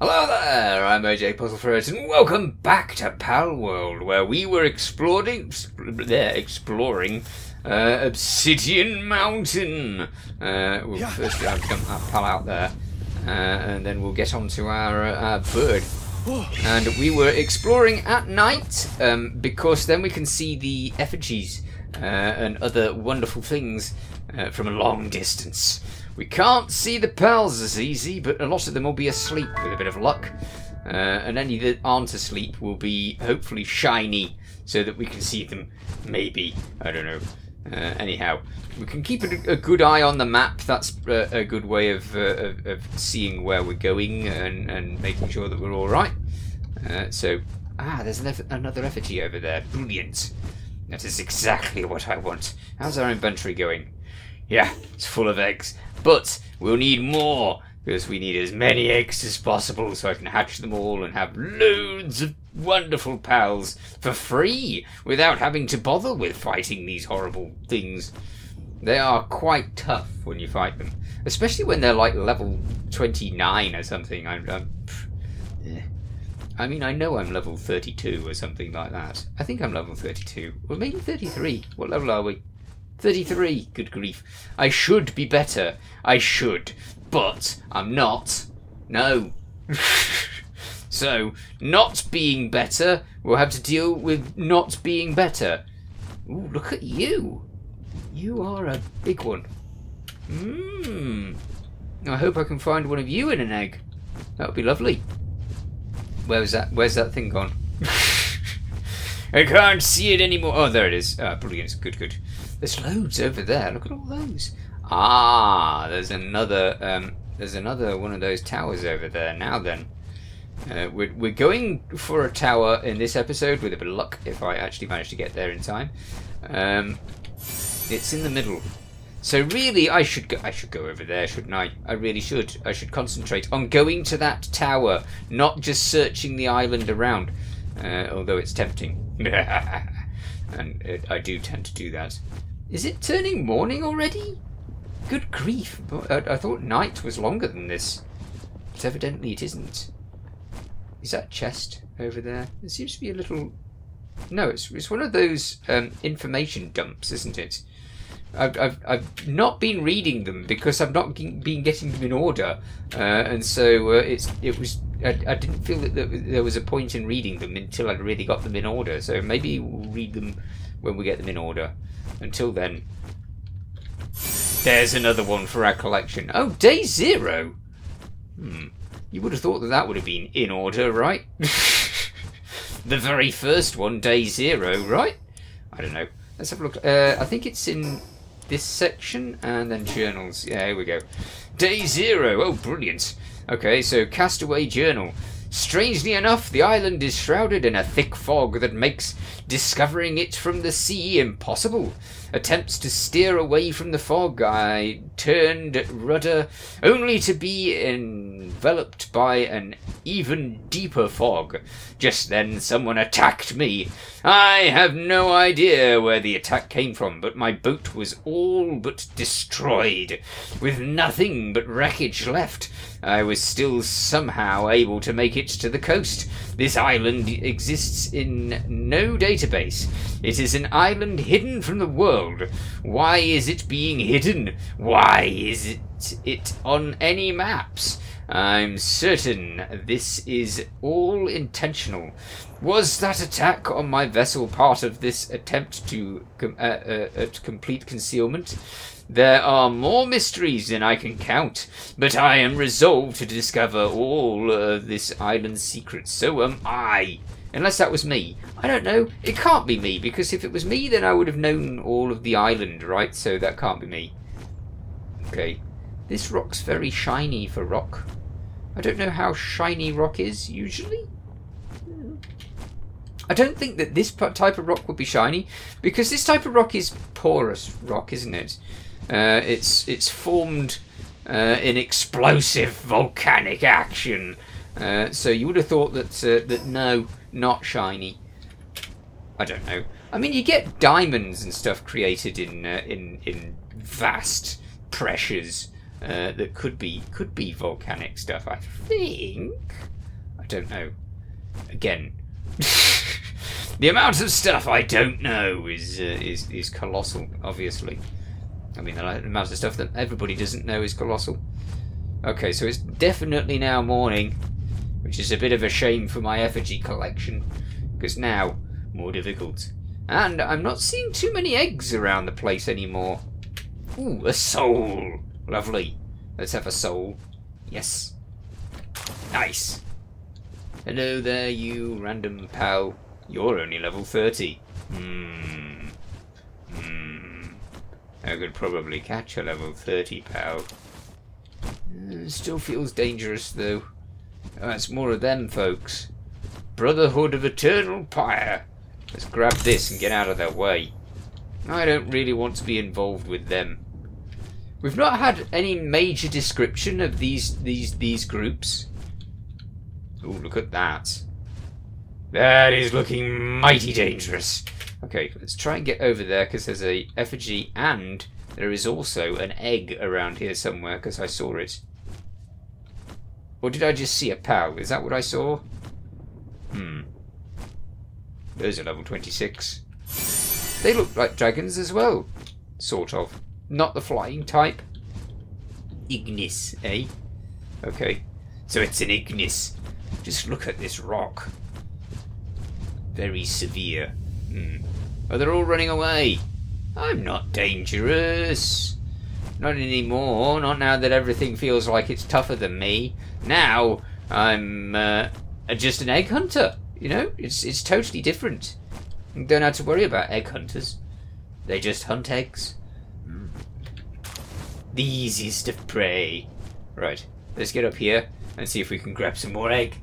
Hello there, I'm AJ PuzzleFerret, and welcome back to Palworld, where we were exploring, there, exploring uh, Obsidian Mountain. Uh, we'll Yeah. first have to dump that pal out there, uh, and then we'll get on to our, uh, our bird. And we were exploring at night um, because then we can see the effigies uh, and other wonderful things uh, from a long distance. We can't see the pals as easy, but a lot of them will be asleep with a bit of luck. Uh, and any that aren't asleep will be hopefully shiny so that we can see them. Maybe. I don't know. Uh, anyhow, we can keep a, a good eye on the map. That's uh, a good way of, uh, of, seeing where we're going and, and making sure that we're all right. Uh, so, ah, there's another effigy over there. Brilliant. That is exactly what I want. How's our inventory going? Yeah, it's full of eggs. But we'll need more because we need as many eggs as possible so I can hatch them all and have loads of wonderful pals for free without having to bother with fighting these horrible things. They are quite tough when you fight them, especially when they're like level 29 or something. I'm, I'm eh. I mean, I know I'm level 32 or something like that. I think I'm level 32. Or maybe 33. What level are we? 33. Good grief. I should be better. I should. But I'm not. No. so, not being better, we'll have to deal with not being better. Ooh, look at you. You are a big one. Mmm. I hope I can find one of you in an egg. That would be lovely. Where's that? Where's that thing gone? I can't see it anymore. Oh, there it is. Ah, brilliant. Good, good. There's loads over there. Look at all those. Ah, there's another. Um, there's another one of those towers over there. Now then, uh, we're we're going for a tower in this episode with a bit of luck if I actually manage to get there in time. Um, it's in the middle. So really, I should go. I should go over there, shouldn't I? I really should. I should concentrate on going to that tower, not just searching the island around. Uh, although it's tempting, and uh, I do tend to do that. Is it turning morning already? Good grief! I, I thought night was longer than this, but evidently it isn't. Is that chest over there? There seems to be a little. No, it's it's one of those um, information dumps, isn't it? I've, I've, I've not been reading them because I've not been getting them in order, uh, and so uh, it's it was I, I didn't feel that there- was a point in reading them until I'd really got them in order. So maybe we'll read them when we get them in order. Until then, there's another one for our collection. Oh, day zero. Hmm. You would have thought that that would have been in order, right? the very first one, day zero, right? I don't know. Let's have a look. Uh, I think it's in this section and then journals. Yeah, here we go. Day zero. Oh, brilliant. Okay, so Castaway Journal. Strangely enough, the island is shrouded in a thick fog that makes discovering it from the sea impossible. Attempts to steer away from the fog, I turned rudder only to be enveloped by an even deeper fog. Just then, someone attacked me. I have no idea where the attack came from, but my boat was all but destroyed, with nothing but wreckage left. I was still somehow able to make it to the coast. This island exists in no database. It is an island hidden from the world. Why is it being hidden? Why is it, it on any maps? I'm certain this is all intentional. Was that attack on my vessel part of this attempt to com- uh, uh, complete concealment? There are more mysteries than I can count, but I am resolved to discover all of this island's secrets. So am I. Unless that was me. I don't know. It can't be me, because if it was me, then I would have known all of the island, right? So that can't be me. Okay. This rock's very shiny for rock. I don't know how shiny rock is, usually. I don't think that this type of rock would be shiny, because this type of rock is porous rock, isn't it? Uh, it's it's formed uh, in explosive volcanic action. Uh, so you would have thought that uh, that no, not shiny. I don't know. I mean, you get diamonds and stuff created in uh, in in vast pressures that could be could be volcanic stuff. I think. I don't know. Again, the amount of stuff I don't know is is is colossal. Obviously, I mean the amount of stuff that everybody doesn't know is colossal. Okay, so it's definitely now morning, which is a bit of a shame for my effigy collection, because now more difficult. And I'm not seeing too many eggs around the place anymore. Ooh, a soul. Lovely. Let's have a soul. Yes. Nice. Hello there, you random pal. You're only level 30. Hmm. Hmm. I could probably catch a level 30 pal. Still feels dangerous, though. It's more of them, folks. Brotherhood of Eternal Pyre. Let's grab this and get out of their way. I don't really want to be involved with them. We've not had any major description of these these these groups. Oh, look at that. That is looking mighty dangerous. Okay, let's try and get over there because there's a effigy and there is also an egg around here somewhere because I saw it. Or did I just see a pal? Is that what I saw? Hmm. Those are level 26. They look like dragons as well. Sort of. Not the flying type. Ignis, eh? Okay. So it's an Ignis. Just look at this rock. Very severe. Hmm. Oh, they're all running away. I'm not dangerous. Not anymore. Not now that everything feels like it's tougher than me. Now, I'm uh, just an egg hunter. You know, it's it's totally different. Don't have to worry about egg hunters. They just hunt eggs. Mm. The easiest of prey. Right, let's get up here and see if we can grab some more egg.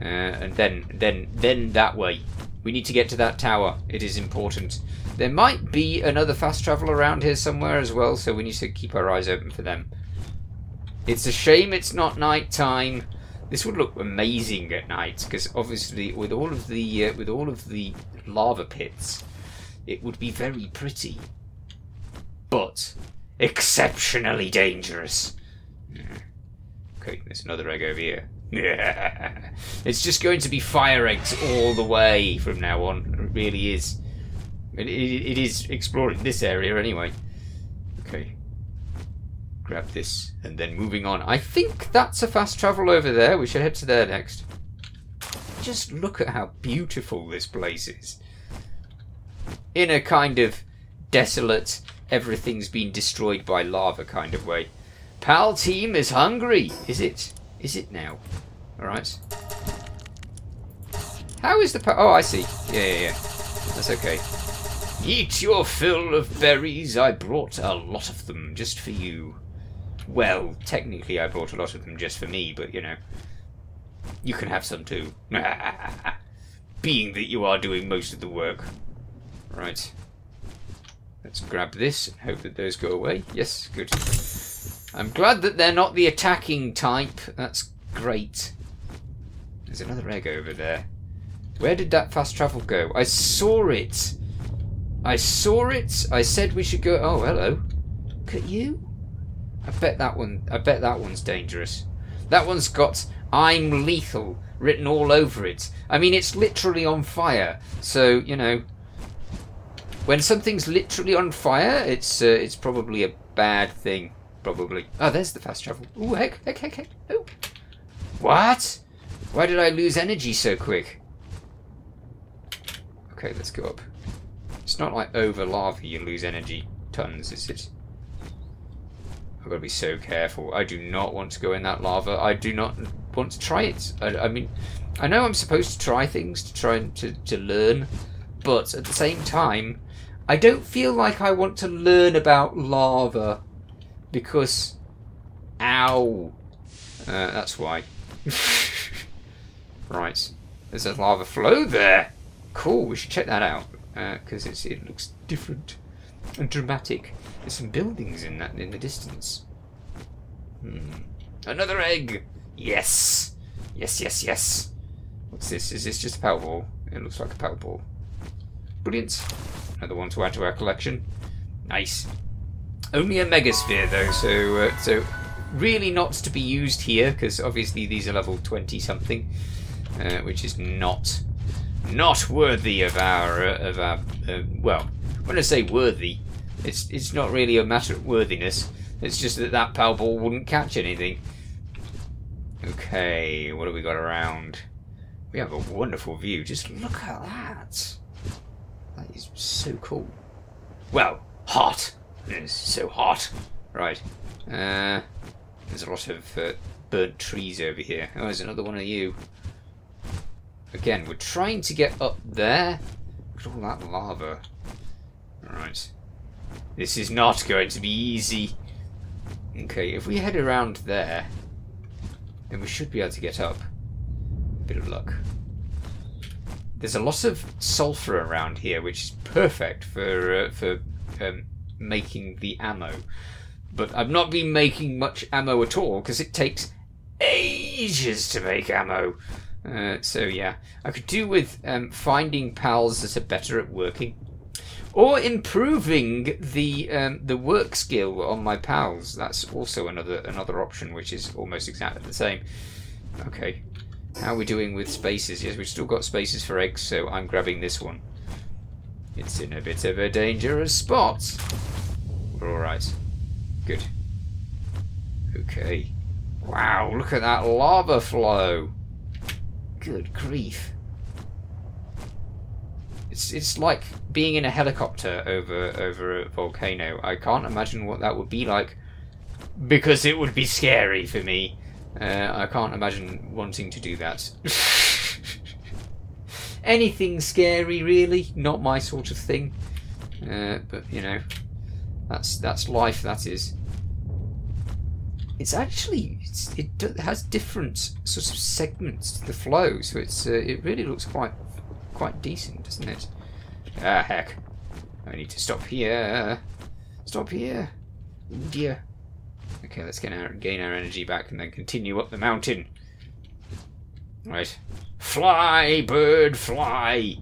Uh, and then, then, then that way. We need to get to that tower. It is important. There might be another fast travel around here somewhere as well, so we need to keep our eyes open for them. It's a shame it's not night time. This would look amazing at night because obviously with all of the uh, with all of the lava pits, it would be very pretty, but exceptionally dangerous. Okay, there's another egg over here. Yeah, it's just going to be fire eggs all the way from now on. It really is. It, it, it is exploring this area anyway. Okay, grab this, and then moving on. I think that's a fast travel over there. We should head to there next. Just look at how beautiful this place is. In a kind of desolate, everything's been destroyed by lava kind of way. Pal team is hungry. Is it? Is it now? Alright. How is the pal? Oh, I see. Yeah, yeah, yeah. That's okay. Eat your fill of berries. I brought a lot of them just for you. Well, technically I brought a lot of them just for me, but you know, you can have some too. Being that you are doing most of the work. Right. Let's grab this and hope that those go away. Yes, good. I'm glad that they're not the attacking type. That's great. There's another egg over there. Where did that fast travel go? I saw it. I saw it. I said we should go. Oh, hello. Look at you. I bet that one. I bet that one's dangerous. That one's got "I'm lethal" written all over it. I mean, it's literally on fire. So you know, when something's literally on fire, it's uh, it's probably a bad thing. Probably. Oh, there's the fast travel. Ooh, heck, heck, heck, heck. Oh. What? Why did I lose energy so quick? Okay, let's go up. It's not like over lava you lose energy tons, is it? I've got to be so careful. I do not want to go in that lava. I do not want to try it. I, I mean, I know I'm supposed to try things to try and to, to learn, but at the same time, I don't feel like I want to learn about lava because, ow, uh, that's why. right, there's a lava flow there. Cool, we should check that out because uh, it looks different and dramatic. There's some buildings in that in the distance. Hmm. Another egg! Yes! Yes, yes, yes! What's this? Is this just a power ball? It looks like a power ball. Brilliant. Another one to add to our collection. Nice. Only a megasphere though, so uh, so really not to be used here because obviously these are level 20 something. uh, which is not not worthy of our uh, of our uh, well. When I say worthy, it's it's not really a matter of worthiness. It's just that that pal ball wouldn't catch anything. Okay, what have we got around? We have a wonderful view. Just look at that. That is so cool. Well, hot. It's so hot. Right. Uh, there's a lot of uh, burnt trees over here. Oh, there's another one of you. Again, we're trying to get up there. Look at all that lava. Right. This is not going to be easy. Okay, if we head around there, then we should be able to get up. Bit of luck. There's a lot of sulfur around here, which is perfect for uh, for um, making the ammo. But I've not been making much ammo at all because it takes ages to make ammo. Uh, so yeah, I could do with um, finding pals that are better at working, or improving the um, the work skill on my pals. That's also another another option, which is almost exactly the same. Okay, how are we doing with spaces? Yes, we've still got spaces for eggs, so I'm grabbing this one. It's in a bit of a dangerous spot. We're alright. Good. Okay. Wow, look at that lava flow. Good grief. It's it's like being in a helicopter over over a volcano. I can't imagine what that would be like because it would be scary for me. Uh, I can't imagine wanting to do that. Anything scary, really? Not my sort of thing. Uh, but you know, that's that's life. That is. It's actually it's, it has different sort of segments to the flow, so it's uh, it really looks quite quite decent, doesn't it? Ah heck! I need to stop here. Stop here. Dear. Okay, let's get our, gain our energy back and then continue up the mountain. Right. Fly, bird, fly!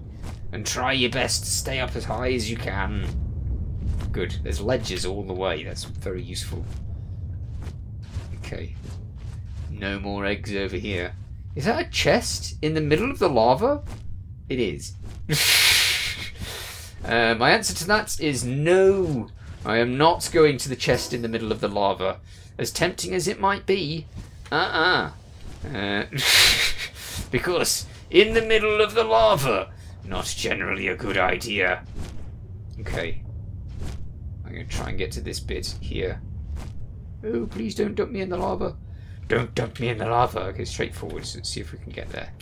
And try your best to stay up as high as you can. Good. There's ledges all the way. That's very useful. Okay. No more eggs over here. Is that a chest in the middle of the lava? It is. uh, my answer to that is no. I am not going to the chest in the middle of the lava. As tempting as it might be. Uh-uh. Uh, because in the middle of the lava, not generally a good idea. Okay. I'm going to try and get to this bit here. Oh, please don't dump me in the lava. Don't dump me in the lava. Okay, straight forwards. Let's see if we can get there.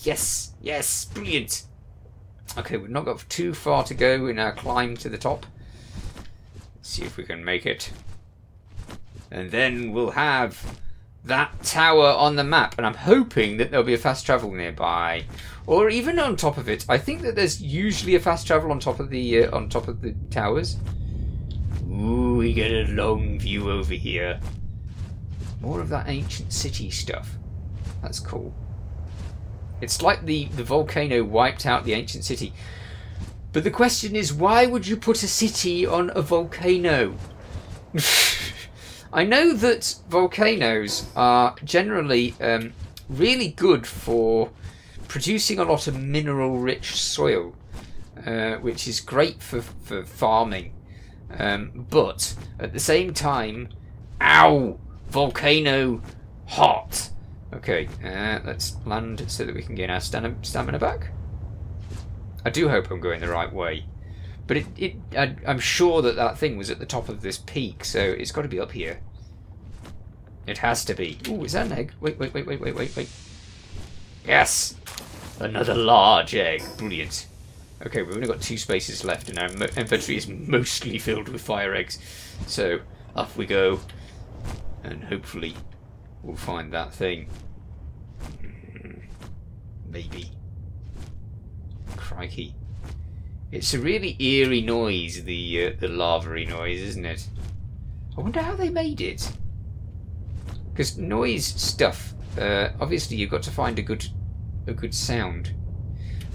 Yes! Yes! Brilliant! Okay, we've not got too far to go in our climb to the top. Let's see if we can make it. And then we'll have that tower on the map. And I'm hoping that there'll be a fast travel nearby. Or even on top of it. I think that there's usually a fast travel on top of the uh, on top of the towers. Ooh, we get a long view over here. More of that ancient city stuff. That's cool. It's like the, the volcano wiped out the ancient city. But the question is, why would you put a city on a volcano? I know that volcanoes are generally um, really good for producing a lot of mineral-rich soil, uh, which is great for, for farming. Um, but at the same time, ow, volcano hot. Okay, uh, let's land so that we can gain our stamina back. I do hope I'm going the right way. But it, it I, am sure that that thing was at the top of this peak, so it's got to be up here. It has to be. Oh, is that an egg? Wait, wait, wait, wait, wait, wait, wait. Yes! Another large egg. Brilliant. Okay, we've only got two spaces left, and our inventory is mostly filled with fire eggs. So, off we go. And hopefully we'll find that thing. Hmm. Maybe. Crikey. It's a really eerie noise, the uh, the lavery noise, isn't it? I wonder how they made it. Because noise stuff, uh, obviously you've got to find a good a good sound.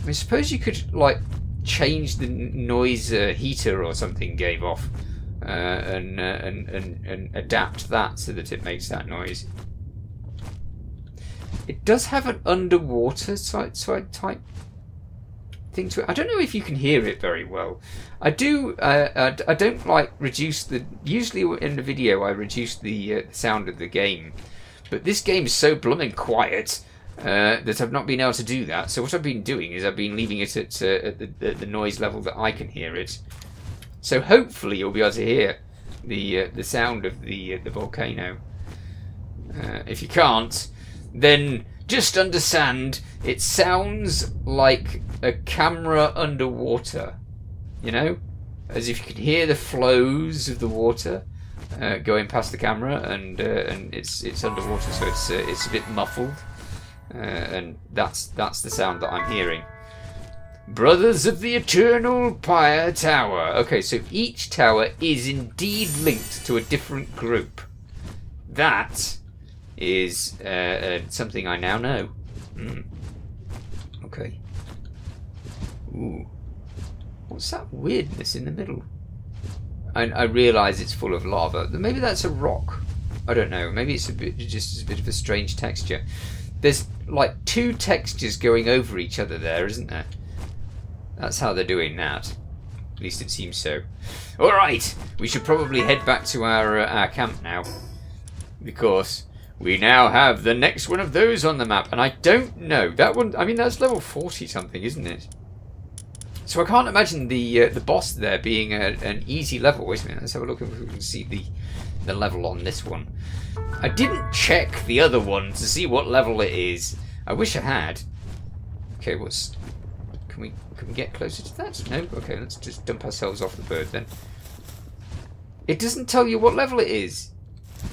I mean, suppose you could like change the noise uh, heater or something gave off, uh, and, uh, and and and adapt that so that it makes that noise. It does have an underwater type, type I don't know if you can hear it very well. I do. Uh, I don't like reduce the. Usually in the video, I reduce the uh, sound of the game, but this game is so blooming quiet uh, that I've not been able to do that. So what I've been doing is I've been leaving it at, uh, at the, the, noise level that I can hear it. So hopefully you'll be able to hear the uh, the sound of the uh, the volcano. if you can't, then just understand it sounds like a camera underwater. You know? As if you could hear the flows of the water uh, going past the camera and uh, and it's it's underwater so it's uh, it's a bit muffled. Uh, and that's that's the sound that I'm hearing. Brothers of the Eternal Pyre Tower. Okay, so each tower is indeed linked to a different group. That is uh, uh, something I now know. Mm. Okay. Ooh. What's that weirdness in the middle? I, I realise it's full of lava. Maybe that's a rock. I don't know. Maybe it's a bit, just a bit of a strange texture. There's like two textures going over each other there, isn't there? That's how they're doing that. At least it seems so. Alright, we should probably head back to our, uh, our camp now. Because we now have the next one of those on the map. And I don't know. That one, I mean, that's level 40 something, isn't it? So I can't imagine the uh, the boss there being a, an easy level. Wait a minute, let's have a look if we can see the, the level on this one. I didn't check the other one to see what level it is. I wish I had. Okay, what's... Can we, can we get closer to that? No? Okay, let's just dump ourselves off the bird then. It doesn't tell you what level it is.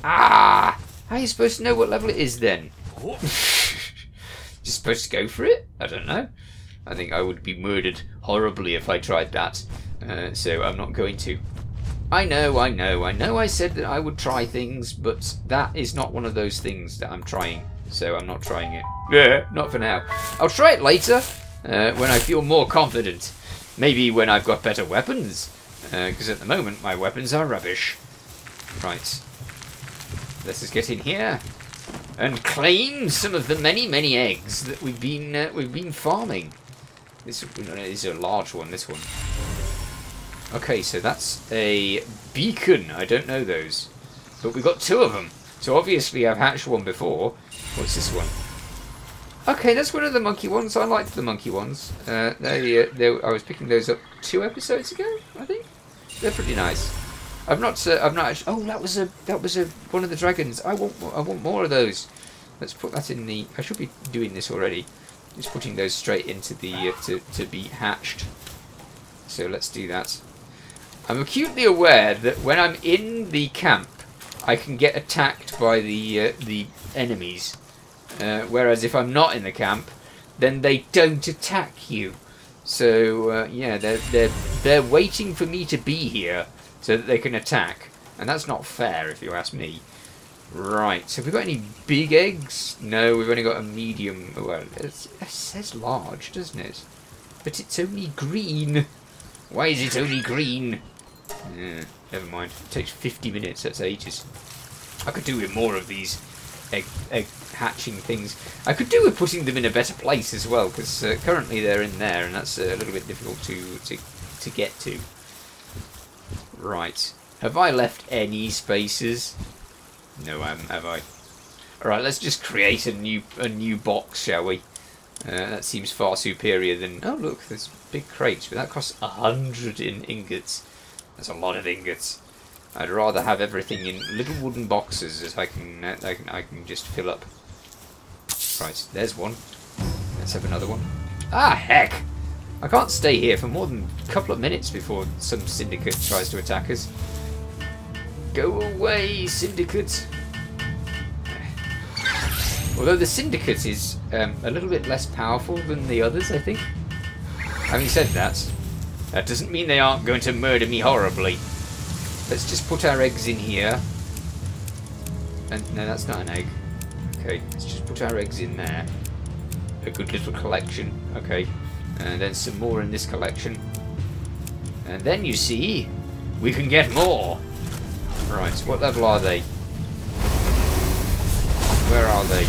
Ah! How are you supposed to know what level it is then? Just supposed to go for it? I don't know. I think I would be murdered horribly if I tried that. Uh, so I'm not going to. I know, I know, I know I said that I would try things, but that is not one of those things that I'm trying. So I'm not trying it. Yeah, not for now. I'll try it later, uh, when I feel more confident. Maybe when I've got better weapons. Because uh, at the moment my weapons are rubbish. Right. Let's just get in here and claim some of the many, many eggs that we've been uh, we've been farming. This is a large one. This one. Okay, so that's a beacon. I don't know those, but we've got two of them. So obviously I've hatched one before. What's this one? Okay, that's one of the monkey ones. I liked the monkey ones. Uh, they, uh, they, I was picking those up two episodes ago, I think. They're pretty nice. I've not. Uh, I've not. Actually, oh, that was a. That was a one of the dragons. I want. I want more of those. Let's put that in the. I should be doing this already. Just putting those straight into the uh, to to be hatched. So let's do that. I'm acutely aware that when I'm in the camp, I can get attacked by the uh, the enemies. Uh, whereas if I'm not in the camp, then they don't attack you. So uh, yeah, they're they're they're waiting for me to be here so that they can attack. And that's not fair, if you ask me. Right, so have we got any big eggs? No, we've only got a medium. Well, it says large, doesn't it? But it's only green. Why is it only green? Yeah, never mind. It takes 50 minutes, that's ages. I could do with more of these egg, egg hatching things. I could do with putting them in a better place as well, because uh, currently they're in there, and that's a little bit difficult to, to, to get to. Right. Have I left any spaces? No, I haven't, have I? Alright, let's just create a new a new box, shall we? Uh, that seems far superior than... Oh, look, there's big crates, but that costs a hundred in ingots. That's a lot of ingots. I'd rather have everything in little wooden boxes as I can, uh, I can, I can just fill up. Right, there's one. Let's have another one. Ah, heck! I can't stay here for more than a couple of minutes before some syndicate tries to attack us. Go away, syndicate! Although the syndicate is um, a little bit less powerful than the others, I think. Having said that, that doesn't mean they aren't going to murder me horribly. Let's just put our eggs in here. And no, that's not an egg. Okay, let's just put our eggs in there. A good little collection. Okay. And then some more in this collection. And then you see, we can get more. Right, what level are they? Where are they?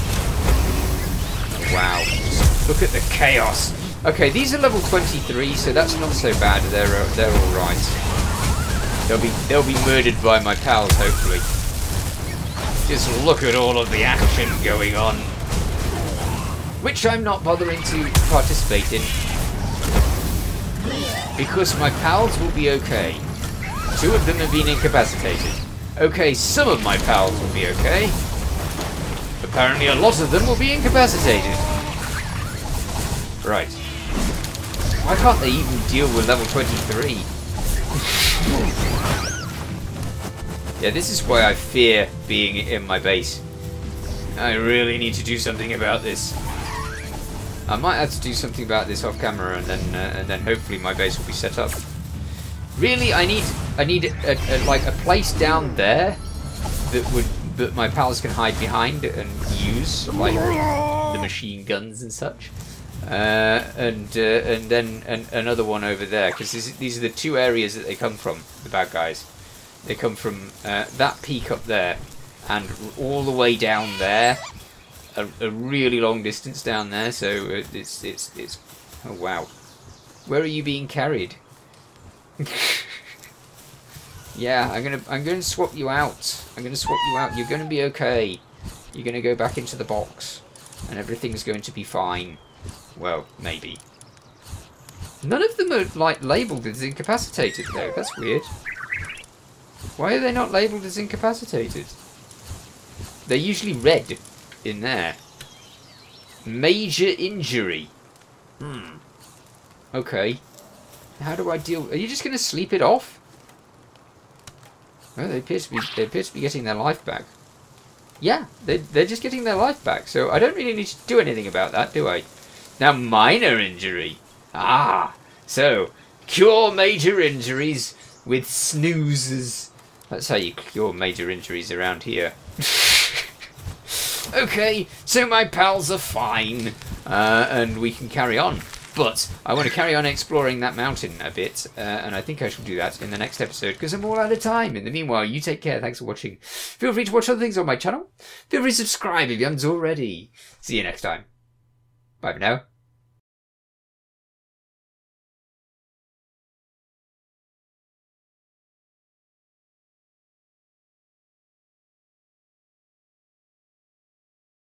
Wow. Look at the chaos. Okay, these are level 23, so that's not so bad. They're uh, they're all right. They'll be they'll be murdered by my pals, hopefully. Just look at all of the action going on, which I'm not bothering to participate in because my pals will be okay. Two of them have been incapacitated. Okay, some of my pals will be okay. Apparently a lot of them will be incapacitated. Right. Why can't they even deal with level 23? yeah, this is why I fear being in my base. I really need to do something about this. I might have to do something about this off camera and then uh, and then hopefully my base will be set up. Really, I need I need a, a, like a place down there that would that my pals can hide behind and use, like the machine guns and such. Uh, and uh, and then an, another one over there because these are the two areas that they come from. The bad guys, they come from uh, that peak up there, and all the way down there, a, a really long distance down there. So it's it's it's. Oh wow, where are you being carried? yeah, I'm gonna I'm gonna swap you out. I'm gonna swap you out. You're gonna be okay. You're gonna go back into the box, and everything's going to be fine. Well, maybe. None of them are like labelled as incapacitated though. That's weird. Why are they not labelled as incapacitated? They're usually red in there. Major injury. Hmm. Okay. How do I deal? Are you just going to sleep it off? Well, they appear to be. They appear to be getting their life back. Yeah, they they're just getting their life back. So I don't really need to do anything about that, do I? Now, minor injury. Ah, so cure major injuries with snoozes. That's how you cure major injuries around here. okay, so my pals are fine, uh, and we can carry on. But I want to carry on exploring that mountain a bit, uh, and I think I shall do that in the next episode because I'm all out of time. In the meanwhile, you take care. Thanks for watching. Feel free to watch other things on my channel. Feel free to subscribe if you haven't already. See you next time. Bye for now.